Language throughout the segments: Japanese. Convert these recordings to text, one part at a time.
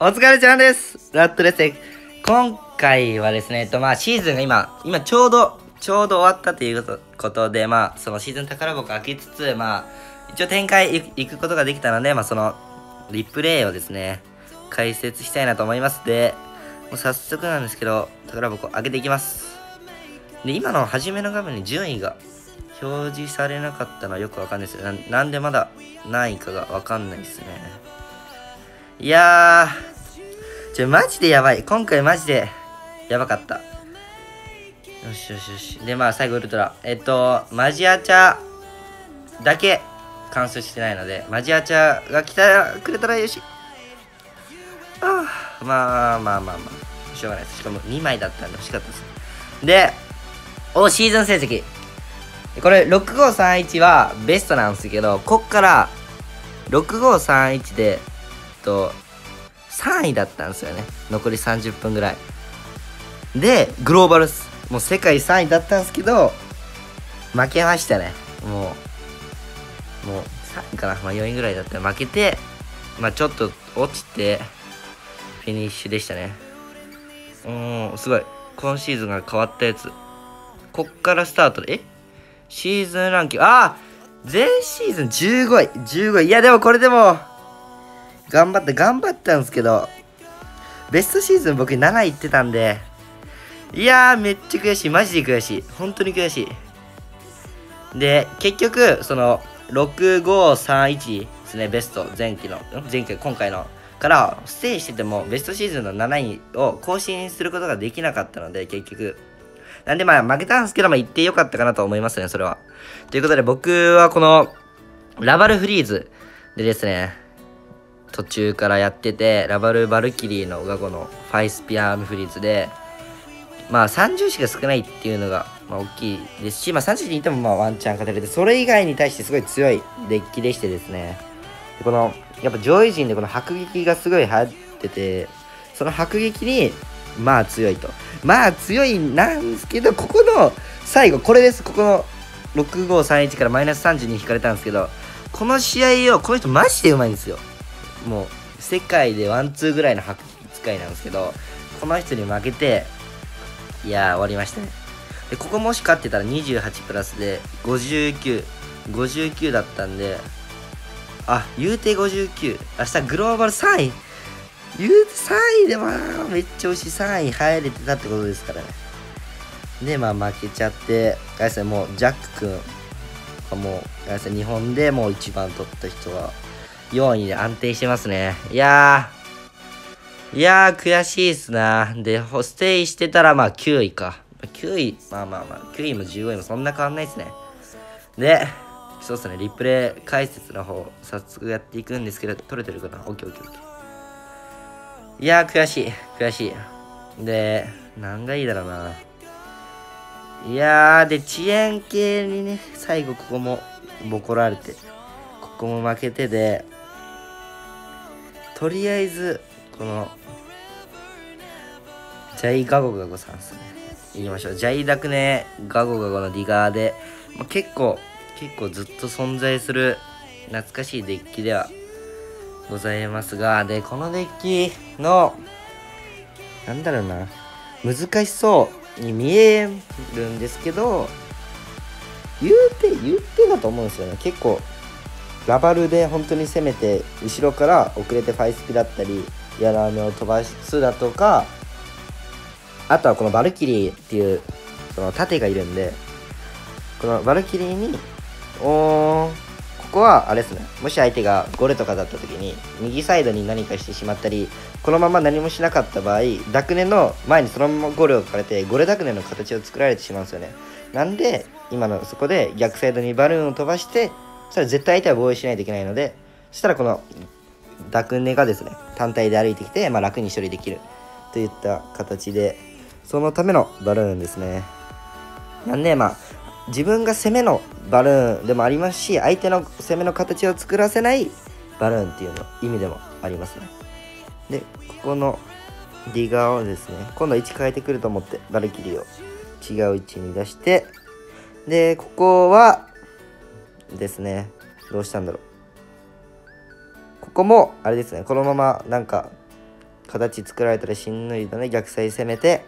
お疲れちゃんですラットです今回はですね、えっとまあシーズンが今、今ちょうど、ちょうど終わったということで、まあそのシーズン宝箱開けつつ、まあ一応展開いくことができたので、まあそのリプレイをですね、解説したいなと思います。で、もう早速なんですけど、宝箱開けていきます。で、今の初めの画面に順位が表示されなかったのはよくわかんないですななんでまだないかがわかんないですね。いやー、ちょ、マジでやばい。今回マジでやばかった。よしよしよし。で、まあ最後ウルトラ。えっと、マジアチャだけ完走してないので、マジアチャが来た、くれたらよし。ああ、まあまあまあまあ。しょうがないです。しかも2枚だったんで欲しかったです。で、お、シーズン成績。これ、6531はベストなんですけど、こっから、6531で、と、3位だったんですよね。残り30分ぐらい。で、グローバルス。もう世界3位だったんですけど、負けましたね。もう、もう3位かな。まあ4位ぐらいだったら負けて、まあちょっと落ちて、フィニッシュでしたね。うん、すごい。今シーズンが変わったやつ。こっからスタートで、え？シーズンランキング、ああ全シーズン15位、15位。いや、でもこれでも、頑張って、頑張ったんですけど、ベストシーズン僕7位行ってたんで、いやー、めっちゃ悔しい。マジで悔しい。本当に悔しい。で、結局、その、6531ですね、ベスト、前期の、前期、今回の、からステイしてても、ベストシーズンの7位を更新することができなかったので、結局。なんでまあ負けたんですけど、まあ言ってよかったかなと思いますね、それは。ということで僕はこの、ラバルフリーズでですね、途中からやってて、ラバル・バルキリーのガゴのファイスピアームフリーズで、まあ30しか少ないっていうのが、まあ、大きいですし、まあ30にいてもまあワンチャン勝てるで、それ以外に対してすごい強いデッキでしてですね、この、やっぱ上位陣でこの迫撃がすごい流行ってて、その迫撃に、まあ強いと。まあ強いなんですけど、ここの最後、これです。ここの6531からマイナス30に引かれたんですけど、この試合を、この人マジでうまいんですよ。もう、世界でワンツーぐらいの迫撃使いなんですけど、この人に負けて、いやー、終わりましたね。で、ここもし勝ってたら28プラスで、59、59だったんで、あ、言うて59。明日グローバル3位。言うて3位でまあ、めっちゃ惜しい3位入れてたってことですからね。で、まあ負けちゃって、あれですね、もうジャック君もう、あれですね、日本でもう一番取った人は、4位で安定してますね。いやー、いやー、悔しいっすな。で、ステイしてたら、まあ、9位か。9位、まあまあまあ、9位も15位もそんな変わんないっすね。で、そうっすね、リプレイ解説の方、早速やっていくんですけど、取れてるかな？オッケーオッケーオッケー。いやー、悔しい、悔しい。で、何がいいだろうな。いやー、で、遅延系にね、最後ここもボコられて、ここも負けてで、とりあえず、このジャイガゴガゴさんですね。いきましょう。ジャイダクネガゴガゴのディガーで、まあ、結構結構ずっと存在する懐かしいデッキではございますがでこのデッキのなんだろうな難しそうに見えるんですけど言うて言うてだと思うんですよね。結構ラバルで本当に攻めて後ろから遅れてファイスピだったりやらめを飛ばすだとかあとはこのバルキリーっていうその盾がいるんでこのバルキリーにおーここはあれですね。もし相手がゴレとかだった時に右サイドに何かしてしまったりこのまま何もしなかった場合ダクネの前にそのままゴレを置かれてゴレダクネの形を作られてしまうんですよね。なんで今のそこで逆サイドにバルーンを飛ばしてそしたら絶対相手は防衛しないといけないのでそしたらこのダクネがですね単体で歩いてきて、まあ、楽に処理できる。といった形でそのためのバルーンですね。なんでまあ自分が攻めのバルーンでもありますし相手の攻めの形を作らせないバルーンっていうの意味でもありますね。でここのディガーをですね今度位置変えてくると思ってバルキリーを違う位置に出してでここはですね。どうしたんだろう。ここもあれですね。このままなんか形作られたらしんどいので逆サイ攻めて。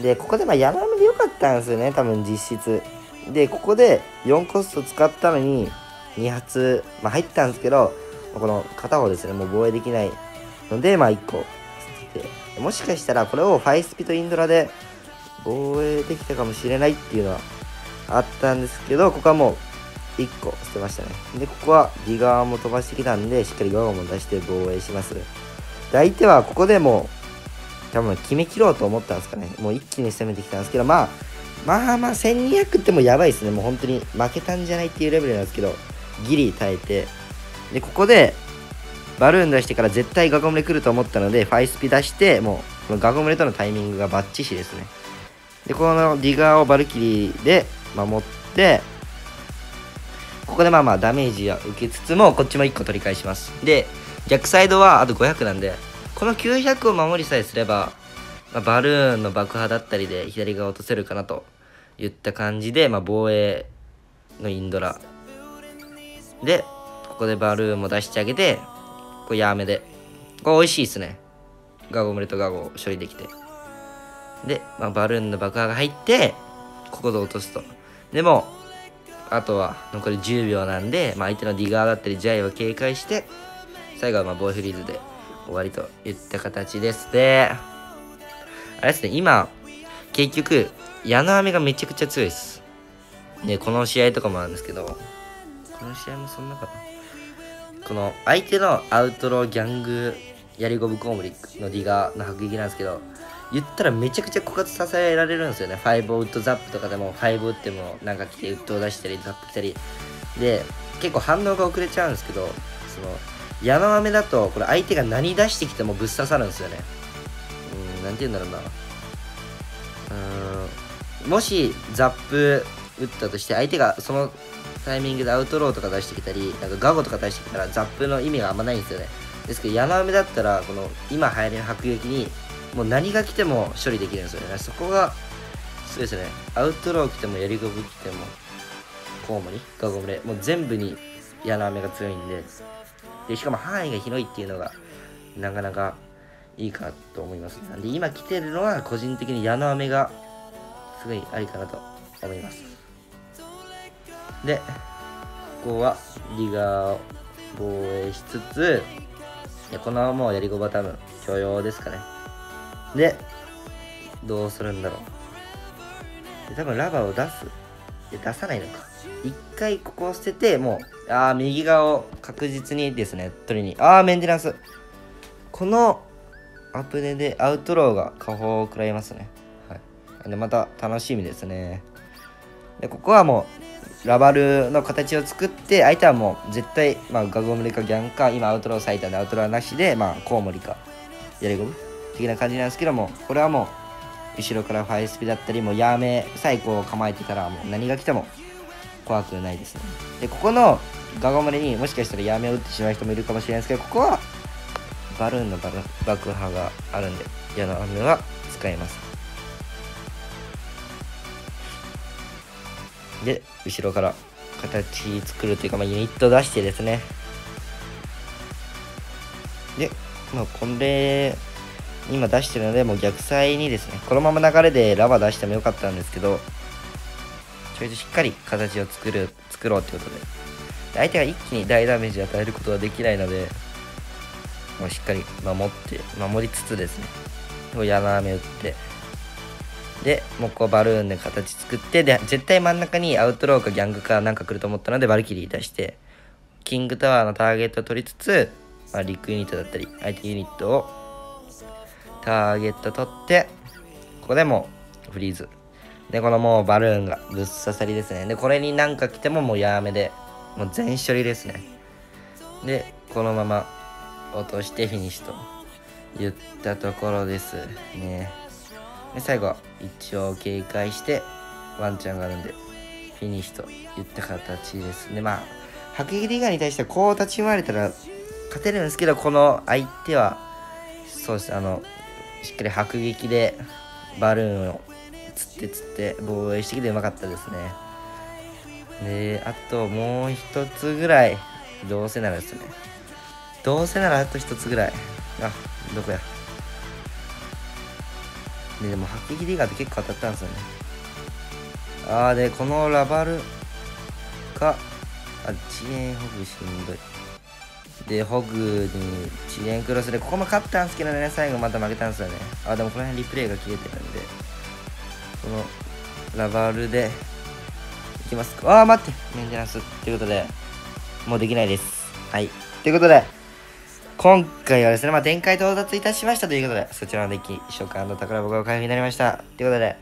でここでまあ山目で良かったんですよね。多分実質。でここで4コスト使ったのに2発、まあ、入ったんですけどこの片方ですね。もう防衛できないのでまあ1個。もしかしたらこれをファイスピとインドラで防衛できたかもしれないっていうのはあったんですけどここはもう1個捨てましたね。でここはディガーも飛ばしてきたんでしっかりガガも出して防衛します。で相手はここでもう多分決めきろうと思ったんですかね。もう一気に攻めてきたんですけどまあまあまあ1200ってもやばいですね。もう本当に負けたんじゃないっていうレベルなんですけどギリ耐えて。でここでバルーン出してから絶対ガゴムレ来ると思ったのでファイスピ出してもうこのガゴムレとのタイミングがバッチシですね。でこのディガーをバルキリーで守ってここでまあまあダメージは受けつつもこっちも1個取り返します。で逆サイドはあと500なんでこの900を守りさえすれば、まあ、バルーンの爆破だったりで左側落とせるかなといった感じで、まあ、防衛のインドラ。でここでバルーンも出してあげてこれやめでこれ美味しいですね。ガゴムレとガゴを処理できて。で、まあ、バルーンの爆破が入ってここで落とすと。でもあとは残り10秒なんで、まあ、相手のディガーだったりジャイを警戒して最後はまあボーイフリーズで終わりといった形です。であれですね今結局矢の雨がめちゃくちゃ強いです。でこの試合とかもあるんですけどこの試合もそんなかな。この相手のアウトローギャングやりゴブコウモリのディガーの迫撃なんですけど言ったらめちゃくちゃ枯渇させられるんですよね。5ウッドザップとかでも5打ってもなんか来てウッドを出したりザップ来たり。で結構反応が遅れちゃうんですけどその矢の雨だとこれ相手が何出してきてもぶっ刺さるんですよね。うんなんて言うんだろうな。うんもしザップ打ったとして相手がそのタイミングでアウトローとか出してきたりなんかガゴとか出してきたらザップの意味があんまないんですよね。ですけど矢の雨だったらこの今流行りの迫撃にもう何が来ても処理できるんですよね。そこがそうですね。アウトロー来てもやりゴブ来てもコウモリガゴムレもう全部に矢の雨が強いんででしかも範囲が広いっていうのがなかなかいいかと思います。なんで今来てるのは個人的に矢の雨がすごいありかなと思います。でここはリガーを防衛しつついやこのもうやりごば多分許容ですかね。でどうするんだろう。で多分ラバーを出す。で出さないのか。一回ここを捨ててもうああ右側を確実にですね。取りに。ああメンテナンス。このアプデでアウトローが下方を食らいますね。はい。でまた楽しみですね。でここはもうラバルの形を作って相手はもう絶対、まあ、ガゴムリかギャンか今アウトロー咲いたんでアウトローなしで、まあ、コウモリかやりゴム的な感じなんですけどもこれはもう後ろからファイスピだったりもうやめさえこう構えてたらもう何が来ても怖くないですね。でここのガゴムレにもしかしたらやめを打ってしまう人もいるかもしれないですけどここはバルーンのバルーン爆破があるんで矢の雨は使えます。で後ろから形作るというか、まあ、ユニット出してですね。でまあこれ今出してるのでもう逆サイにですねこのまま流れでラバー出してもよかったんですけどちょいとしっかり形を作る作ろうってことで。相手が一気に大ダメージを与えることはできないのでもうしっかり守って守りつつですね。もう柳雨打って。でもうこうバルーンで形作ってで絶対真ん中にアウトローかギャングかなんか来ると思ったのでバルキリー出してキングタワーのターゲットを取りつつ、まあ、リックユニットだったり相手ユニットをターゲット取ってここでもフリーズ。でこのもうバルーンがぶっ刺さりですね。でこれになんか来てももうやめでもう全処理ですね。でこのまま落としてフィニッシュと言ったところですね。で最後一応警戒してワンチャンがあるんでフィニッシュといった形です。ねまあ迫撃リガーに対してこう立ち回れたら勝てるんですけどこの相手はそうです。あのしっかり迫撃でバルーンをつってつって防衛してきてうまかったですね。であともう一つぐらいどうせならですね。どうせならあと一つぐらい。あどこや。ででも迫撃ディガーって結構当たったんですよね。あーでこのラバルかあ遅延ホグしんどい。でホグに遅延クロスでここも勝ったんですけどね最後また負けたんですよねあでもこの辺リプレイが切れてるんでこのラバールでいきますかああ待ってメンテナンスということでもうできないですはいということで今回はですね、まあ、展開到達いたしましたということで、そちらのデッキ、召喚宝箱が開封になりました。ということで、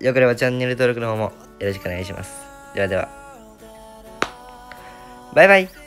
よければチャンネル登録の方もよろしくお願いします。ではでは。バイバイ。